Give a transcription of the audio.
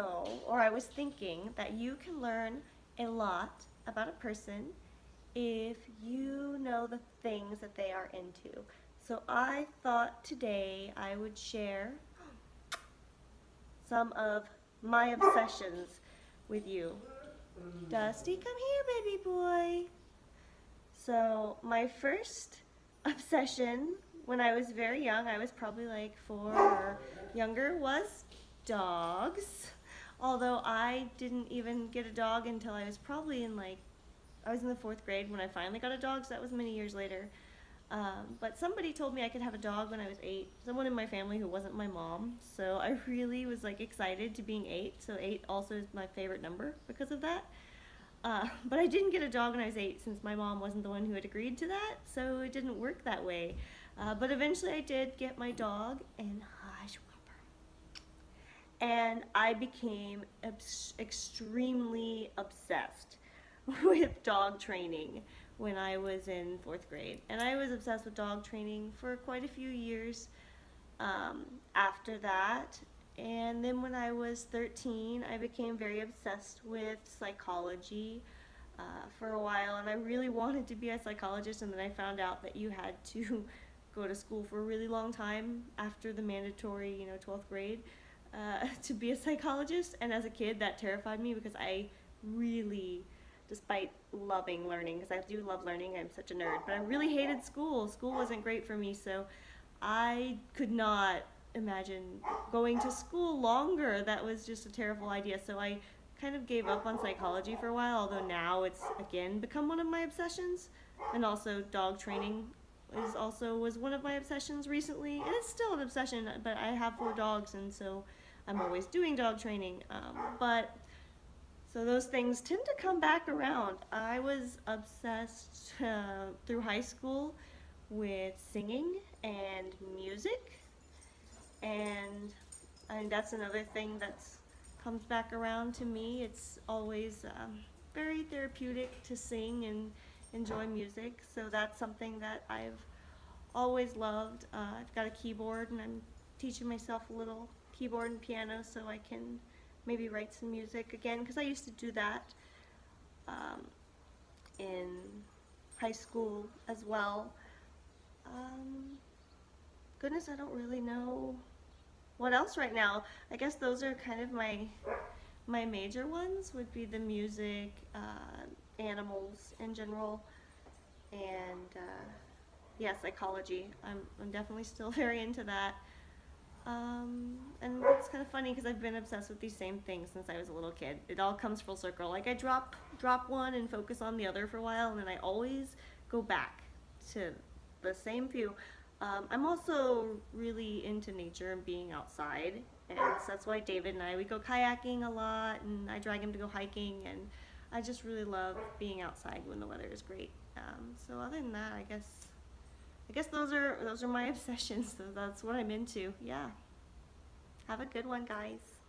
know, or I was thinking, that you can learn a lot about a person if you know the things that they are into. So I thought today I would share some of my obsessions with you. Dusty, come here, baby boy. So my first obsession when I was very young, I was probably like four or younger, was dogs. Although I didn't even get a dog until I was probably in like, I was in the fourth grade when I finally got a dog, so that was many years later. Um, but somebody told me I could have a dog when I was eight. Someone in my family who wasn't my mom. So I really was like excited to being eight. So eight also is my favorite number because of that. Uh, but I didn't get a dog when I was eight since my mom wasn't the one who had agreed to that. So it didn't work that way. Uh, but eventually I did get my dog and and I became extremely obsessed with dog training when I was in fourth grade. And I was obsessed with dog training for quite a few years um, after that. And then when I was 13, I became very obsessed with psychology uh, for a while. And I really wanted to be a psychologist. And then I found out that you had to go to school for a really long time after the mandatory, you know, 12th grade uh, to be a psychologist. And as a kid, that terrified me because I really, despite loving learning, because I do love learning, I'm such a nerd, but I really hated school. School wasn't great for me, so I could not imagine going to school longer. That was just a terrible idea. So I kind of gave up on psychology for a while, although now it's again become one of my obsessions. And also dog training is also was one of my obsessions recently, and it's still an obsession. But I have four dogs, and so I'm always doing dog training. Um, but so those things tend to come back around. I was obsessed uh, through high school with singing and music, and think that's another thing that comes back around to me. It's always um, very therapeutic to sing and enjoy music. So that's something that I've always loved. Uh, I've got a keyboard and I'm teaching myself a little keyboard and piano so I can maybe write some music again because I used to do that um, in high school as well. Um, goodness, I don't really know what else right now. I guess those are kind of my my major ones would be the music, uh, animals in general, and uh, yeah, psychology. I'm, I'm definitely still very into that. Um, and it's kind of funny because I've been obsessed with these same things since I was a little kid. It all comes full circle. Like I drop drop one and focus on the other for a while, and then I always go back to the same few. Um, I'm also really into nature and being outside, and so that's why David and I we go kayaking a lot, and I drag him to go hiking, and I just really love being outside when the weather is great. Um, so other than that, I guess I guess those are those are my obsessions. So that's what I'm into. Yeah. Have a good one, guys.